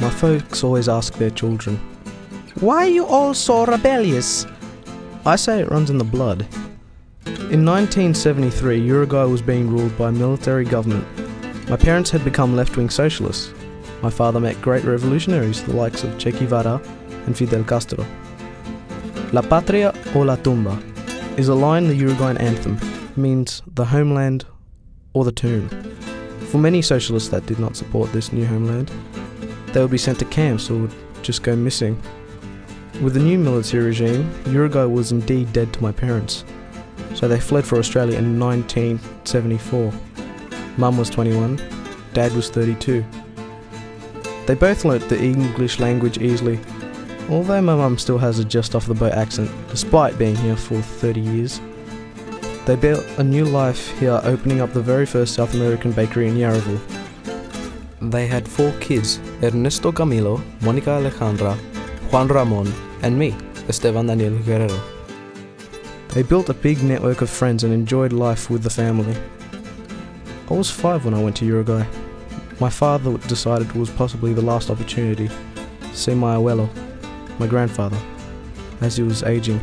my folks always ask their children, Why are you all so rebellious? I say it runs in the blood. In 1973, Uruguay was being ruled by a military government. My parents had become left wing socialists. My father met great revolutionaries, the likes of Che Guevara and Fidel Castro. La Patria o la Tumba is a line in the Uruguayan anthem, means the homeland or the tomb. For many socialists that did not support this new homeland, they would be sent to camps or just go missing. With the new military regime, Uruguay was indeed dead to my parents, so they fled for Australia in 1974. Mum was 21, Dad was 32. They both learnt the English language easily, although my mum still has a just off the boat accent, despite being here for 30 years. They built a new life here, opening up the very first South American bakery in Yarraville. They had four kids Ernesto Camilo, Monica Alejandra, Juan Ramon, and me, Esteban Daniel Guerrero. They built a big network of friends and enjoyed life with the family. I was five when I went to Uruguay. My father decided it was possibly the last opportunity to see my abuelo, my grandfather, as he was aging.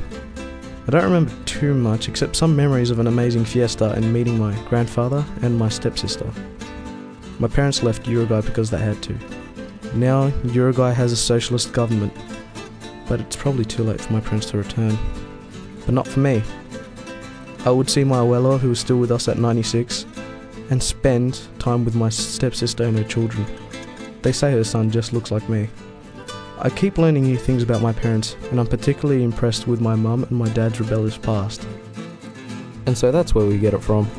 I don't remember too much except some memories of an amazing fiesta and meeting my grandfather and my stepsister. My parents left Uruguay because they had to. Now, Uruguay has a socialist government, but it's probably too late for my parents to return. But not for me. I would see my abuelo, who is still with us at 96, and spend time with my stepsister and her children. They say her son just looks like me. I keep learning new things about my parents, and I'm particularly impressed with my mum and my dad's rebellious past. And so that's where we get it from.